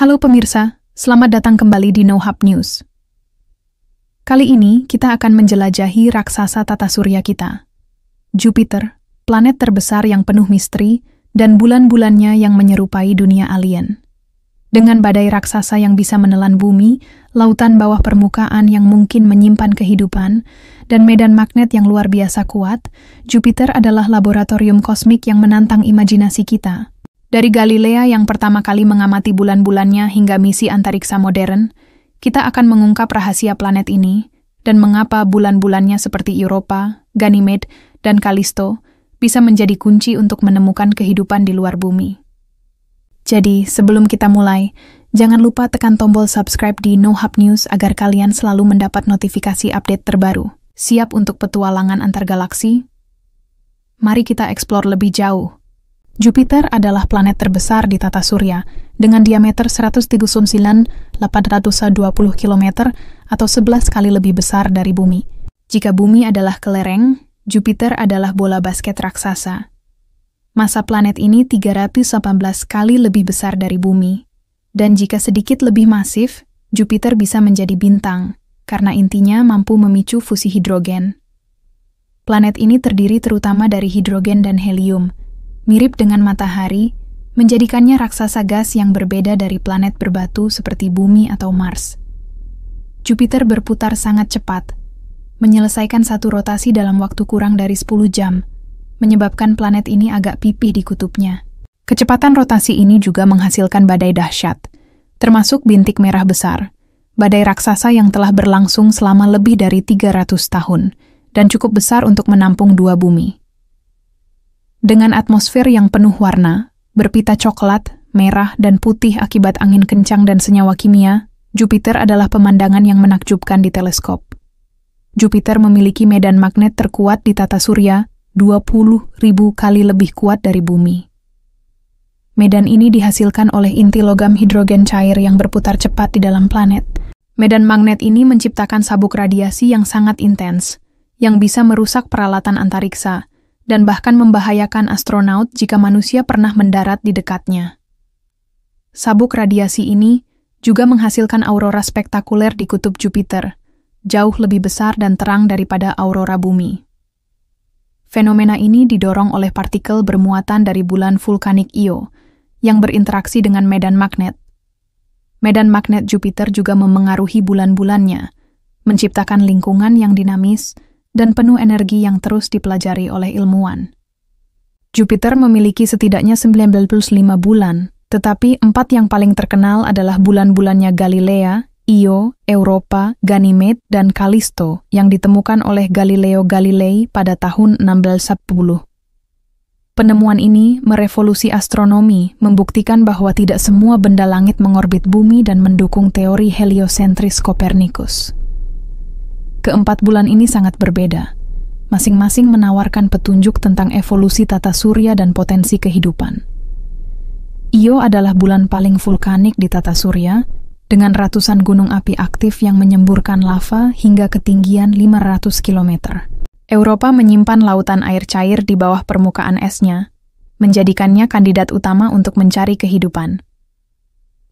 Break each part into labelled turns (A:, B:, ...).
A: Halo pemirsa, selamat datang kembali di No Hub News. Kali ini kita akan menjelajahi raksasa tata surya kita. Jupiter, planet terbesar yang penuh misteri, dan bulan-bulannya yang menyerupai dunia alien. Dengan badai raksasa yang bisa menelan bumi, lautan bawah permukaan yang mungkin menyimpan kehidupan, dan medan magnet yang luar biasa kuat, Jupiter adalah laboratorium kosmik yang menantang imajinasi kita. Dari Galilea yang pertama kali mengamati bulan-bulannya hingga misi antariksa modern, kita akan mengungkap rahasia planet ini dan mengapa bulan-bulannya seperti Europa, Ganymede, dan Callisto bisa menjadi kunci untuk menemukan kehidupan di luar bumi. Jadi, sebelum kita mulai, jangan lupa tekan tombol subscribe di No Hub News agar kalian selalu mendapat notifikasi update terbaru. Siap untuk petualangan antar galaksi? Mari kita eksplor lebih jauh. Jupiter adalah planet terbesar di tata surya dengan diameter 139.820 km atau 11 kali lebih besar dari bumi. Jika bumi adalah kelereng, Jupiter adalah bola basket raksasa. Masa planet ini 318 kali lebih besar dari bumi. Dan jika sedikit lebih masif, Jupiter bisa menjadi bintang, karena intinya mampu memicu fusi hidrogen. Planet ini terdiri terutama dari hidrogen dan helium, mirip dengan matahari, menjadikannya raksasa gas yang berbeda dari planet berbatu seperti bumi atau Mars. Jupiter berputar sangat cepat, menyelesaikan satu rotasi dalam waktu kurang dari 10 jam, menyebabkan planet ini agak pipih di kutubnya. Kecepatan rotasi ini juga menghasilkan badai dahsyat, termasuk bintik merah besar, badai raksasa yang telah berlangsung selama lebih dari 300 tahun, dan cukup besar untuk menampung dua bumi. Dengan atmosfer yang penuh warna, berpita coklat, merah, dan putih akibat angin kencang dan senyawa kimia, Jupiter adalah pemandangan yang menakjubkan di teleskop. Jupiter memiliki medan magnet terkuat di tata surya, 20 ribu kali lebih kuat dari bumi. Medan ini dihasilkan oleh inti logam hidrogen cair yang berputar cepat di dalam planet. Medan magnet ini menciptakan sabuk radiasi yang sangat intens, yang bisa merusak peralatan antariksa, dan bahkan membahayakan astronaut jika manusia pernah mendarat di dekatnya. Sabuk radiasi ini juga menghasilkan aurora spektakuler di kutub Jupiter, jauh lebih besar dan terang daripada aurora bumi. Fenomena ini didorong oleh partikel bermuatan dari bulan vulkanik Io yang berinteraksi dengan medan magnet. Medan magnet Jupiter juga memengaruhi bulan-bulannya, menciptakan lingkungan yang dinamis dan penuh energi yang terus dipelajari oleh ilmuwan. Jupiter memiliki setidaknya 95 bulan, tetapi empat yang paling terkenal adalah bulan-bulannya Galilea, Io, Europa, Ganymede, dan Callisto yang ditemukan oleh Galileo Galilei pada tahun 1610. Penemuan ini merevolusi astronomi, membuktikan bahwa tidak semua benda langit mengorbit bumi dan mendukung teori heliosentris Kopernikus. Keempat bulan ini sangat berbeda. Masing-masing menawarkan petunjuk tentang evolusi tata surya dan potensi kehidupan. Io adalah bulan paling vulkanik di tata surya, dengan ratusan gunung api aktif yang menyemburkan lava hingga ketinggian 500 km. Eropa menyimpan lautan air cair di bawah permukaan esnya, menjadikannya kandidat utama untuk mencari kehidupan.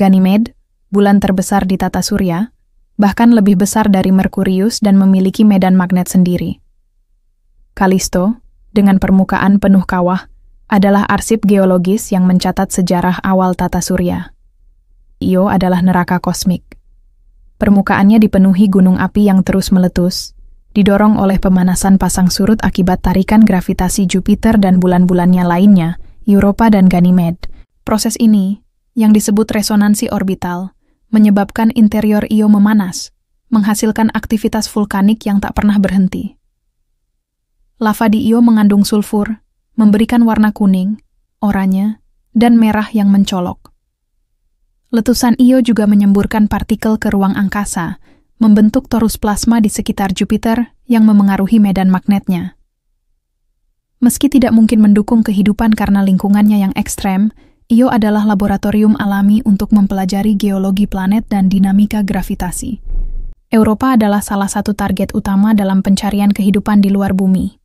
A: Ganymede, bulan terbesar di tata surya, bahkan lebih besar dari Merkurius dan memiliki medan magnet sendiri. Kalisto, dengan permukaan penuh kawah, adalah arsip geologis yang mencatat sejarah awal tata surya. Io adalah neraka kosmik. Permukaannya dipenuhi gunung api yang terus meletus, didorong oleh pemanasan pasang surut akibat tarikan gravitasi Jupiter dan bulan-bulannya lainnya, Europa dan Ganymede. Proses ini, yang disebut resonansi orbital, menyebabkan interior Io memanas, menghasilkan aktivitas vulkanik yang tak pernah berhenti. Lava di Io mengandung sulfur, memberikan warna kuning, oranye, dan merah yang mencolok. Letusan Io juga menyemburkan partikel ke ruang angkasa, membentuk torus plasma di sekitar Jupiter yang memengaruhi medan magnetnya. Meski tidak mungkin mendukung kehidupan karena lingkungannya yang ekstrem, Io adalah laboratorium alami untuk mempelajari geologi planet dan dinamika gravitasi. Eropa adalah salah satu target utama dalam pencarian kehidupan di luar bumi.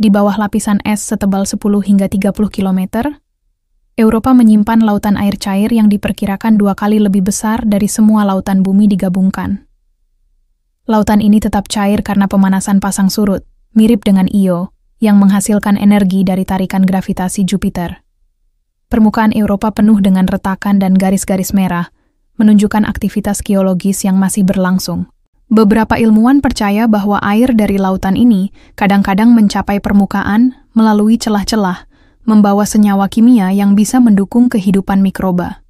A: Di bawah lapisan es setebal 10 hingga 30 km, Eropa menyimpan lautan air cair yang diperkirakan dua kali lebih besar dari semua lautan bumi digabungkan. Lautan ini tetap cair karena pemanasan pasang surut, mirip dengan Io, yang menghasilkan energi dari tarikan gravitasi Jupiter. Permukaan Eropa penuh dengan retakan dan garis-garis merah, menunjukkan aktivitas geologis yang masih berlangsung. Beberapa ilmuwan percaya bahwa air dari lautan ini kadang-kadang mencapai permukaan melalui celah-celah, membawa senyawa kimia yang bisa mendukung kehidupan mikroba.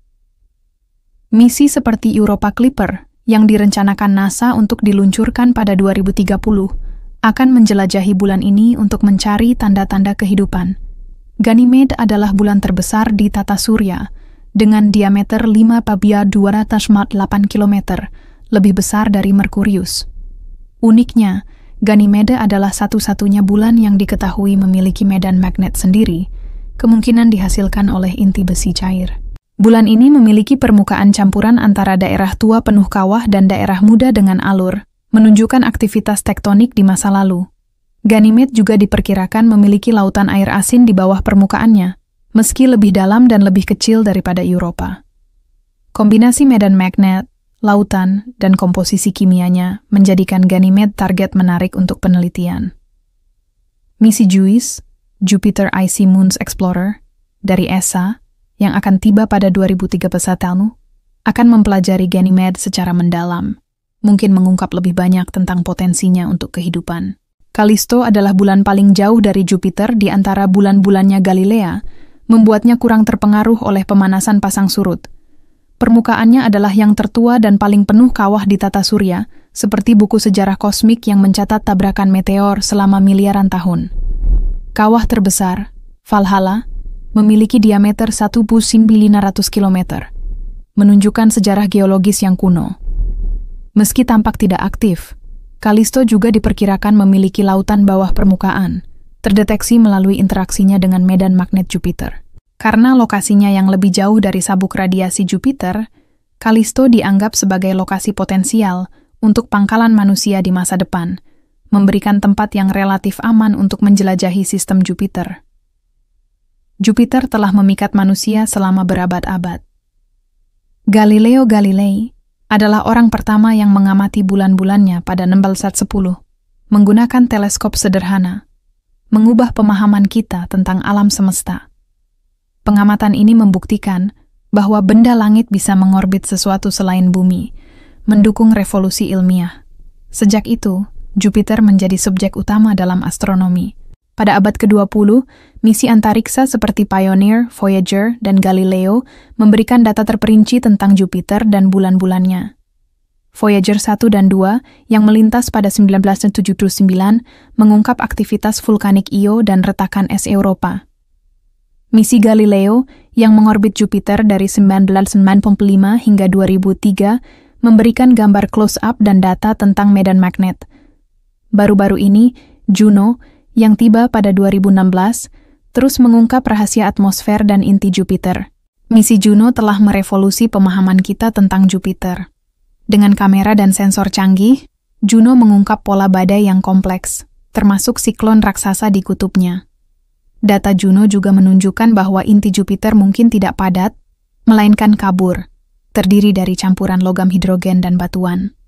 A: Misi seperti Europa Clipper yang direncanakan NASA untuk diluncurkan pada 2030 akan menjelajahi bulan ini untuk mencari tanda-tanda kehidupan. Ganymede adalah bulan terbesar di tata surya, dengan diameter 5 pabia 208 km, lebih besar dari Merkurius. Uniknya, Ganymede adalah satu-satunya bulan yang diketahui memiliki medan magnet sendiri, kemungkinan dihasilkan oleh inti besi cair. Bulan ini memiliki permukaan campuran antara daerah tua penuh kawah dan daerah muda dengan alur, menunjukkan aktivitas tektonik di masa lalu. Ganymede juga diperkirakan memiliki lautan air asin di bawah permukaannya, meski lebih dalam dan lebih kecil daripada Eropa. Kombinasi medan magnet, lautan, dan komposisi kimianya menjadikan Ganymede target menarik untuk penelitian. Misi JUICE, Jupiter Icy Moons Explorer, dari ESA, yang akan tiba pada 2031 akan mempelajari Ganymede secara mendalam, mungkin mengungkap lebih banyak tentang potensinya untuk kehidupan. Kalisto adalah bulan paling jauh dari Jupiter di antara bulan-bulannya Galilea, membuatnya kurang terpengaruh oleh pemanasan pasang surut – Permukaannya adalah yang tertua dan paling penuh kawah di tata surya, seperti buku sejarah kosmik yang mencatat tabrakan meteor selama miliaran tahun. Kawah terbesar, Valhalla, memiliki diameter 1.500 km, menunjukkan sejarah geologis yang kuno. Meski tampak tidak aktif, Kalisto juga diperkirakan memiliki lautan bawah permukaan, terdeteksi melalui interaksinya dengan medan magnet Jupiter. Karena lokasinya yang lebih jauh dari sabuk radiasi Jupiter, Kalisto dianggap sebagai lokasi potensial untuk pangkalan manusia di masa depan, memberikan tempat yang relatif aman untuk menjelajahi sistem Jupiter. Jupiter telah memikat manusia selama berabad-abad. Galileo Galilei adalah orang pertama yang mengamati bulan-bulannya pada 1610, menggunakan teleskop sederhana, mengubah pemahaman kita tentang alam semesta. Pengamatan ini membuktikan bahwa benda langit bisa mengorbit sesuatu selain bumi, mendukung revolusi ilmiah. Sejak itu, Jupiter menjadi subjek utama dalam astronomi. Pada abad ke-20, misi antariksa seperti Pioneer, Voyager, dan Galileo memberikan data terperinci tentang Jupiter dan bulan-bulannya. Voyager 1 dan 2 yang melintas pada 1979 mengungkap aktivitas vulkanik Io dan retakan es Eropa. Misi Galileo yang mengorbit Jupiter dari 1995 hingga 2003 memberikan gambar close-up dan data tentang medan magnet. Baru-baru ini, Juno, yang tiba pada 2016, terus mengungkap rahasia atmosfer dan inti Jupiter. Misi Juno telah merevolusi pemahaman kita tentang Jupiter. Dengan kamera dan sensor canggih, Juno mengungkap pola badai yang kompleks, termasuk siklon raksasa di kutubnya. Data Juno juga menunjukkan bahwa inti Jupiter mungkin tidak padat, melainkan kabur, terdiri dari campuran logam hidrogen dan batuan.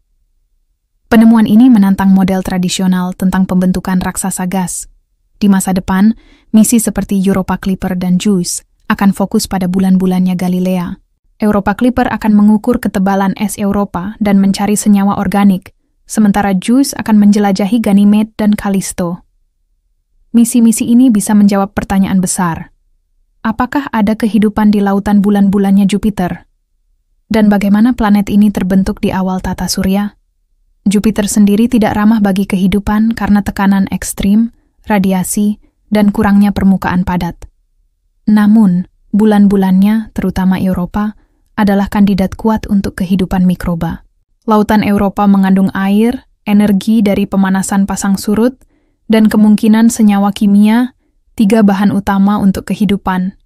A: Penemuan ini menantang model tradisional tentang pembentukan raksasa gas. Di masa depan, misi seperti Europa Clipper dan JUICE akan fokus pada bulan-bulannya Galilea. Europa Clipper akan mengukur ketebalan es Eropa dan mencari senyawa organik, sementara JUICE akan menjelajahi Ganymede dan Callisto. Misi-misi ini bisa menjawab pertanyaan besar. Apakah ada kehidupan di lautan bulan-bulannya Jupiter? Dan bagaimana planet ini terbentuk di awal tata surya? Jupiter sendiri tidak ramah bagi kehidupan karena tekanan ekstrim, radiasi, dan kurangnya permukaan padat. Namun, bulan-bulannya, terutama Eropa, adalah kandidat kuat untuk kehidupan mikroba. Lautan Eropa mengandung air, energi dari pemanasan pasang surut, dan kemungkinan senyawa kimia, tiga bahan utama untuk kehidupan.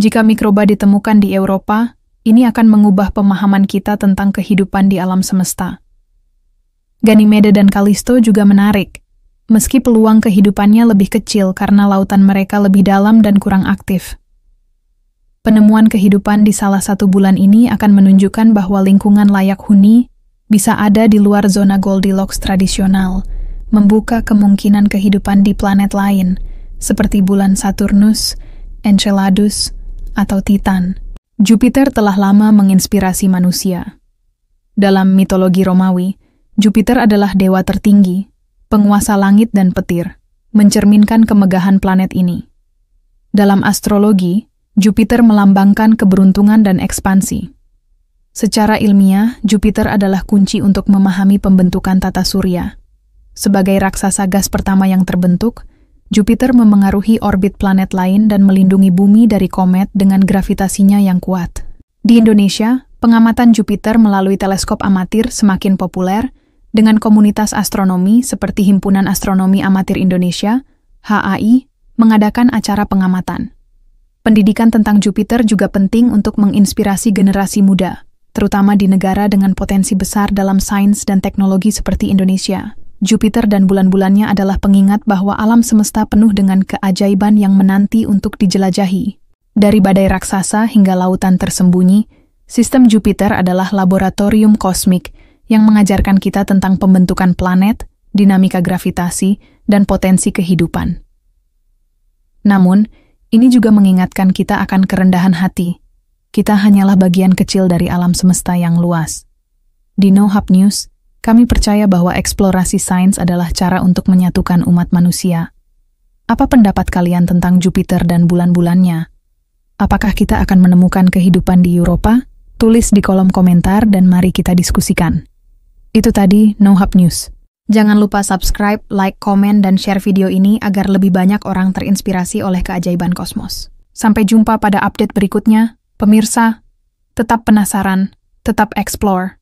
A: Jika mikroba ditemukan di Eropa, ini akan mengubah pemahaman kita tentang kehidupan di alam semesta. Ganymede dan Callisto juga menarik, meski peluang kehidupannya lebih kecil karena lautan mereka lebih dalam dan kurang aktif. Penemuan kehidupan di salah satu bulan ini akan menunjukkan bahwa lingkungan layak huni bisa ada di luar zona Goldilocks tradisional, membuka kemungkinan kehidupan di planet lain, seperti bulan Saturnus, Enceladus, atau Titan. Jupiter telah lama menginspirasi manusia. Dalam mitologi Romawi, Jupiter adalah dewa tertinggi, penguasa langit dan petir, mencerminkan kemegahan planet ini. Dalam astrologi, Jupiter melambangkan keberuntungan dan ekspansi. Secara ilmiah, Jupiter adalah kunci untuk memahami pembentukan tata surya. Sebagai raksasa gas pertama yang terbentuk, Jupiter memengaruhi orbit planet lain dan melindungi bumi dari komet dengan gravitasinya yang kuat. Di Indonesia, pengamatan Jupiter melalui teleskop amatir semakin populer dengan komunitas astronomi seperti Himpunan Astronomi Amatir Indonesia, HAI, mengadakan acara pengamatan. Pendidikan tentang Jupiter juga penting untuk menginspirasi generasi muda, terutama di negara dengan potensi besar dalam sains dan teknologi seperti Indonesia. Jupiter dan bulan-bulannya adalah pengingat bahwa alam semesta penuh dengan keajaiban yang menanti untuk dijelajahi. Dari badai raksasa hingga lautan tersembunyi, sistem Jupiter adalah laboratorium kosmik yang mengajarkan kita tentang pembentukan planet, dinamika gravitasi, dan potensi kehidupan. Namun, ini juga mengingatkan kita akan kerendahan hati. Kita hanyalah bagian kecil dari alam semesta yang luas. Di No Hub News, kami percaya bahwa eksplorasi sains adalah cara untuk menyatukan umat manusia. Apa pendapat kalian tentang Jupiter dan bulan-bulannya? Apakah kita akan menemukan kehidupan di Eropa? Tulis di kolom komentar dan mari kita diskusikan. Itu tadi No Hub News. Jangan lupa subscribe, like, komen, dan share video ini agar lebih banyak orang terinspirasi oleh keajaiban kosmos. Sampai jumpa pada update berikutnya. Pemirsa, tetap penasaran, tetap explore.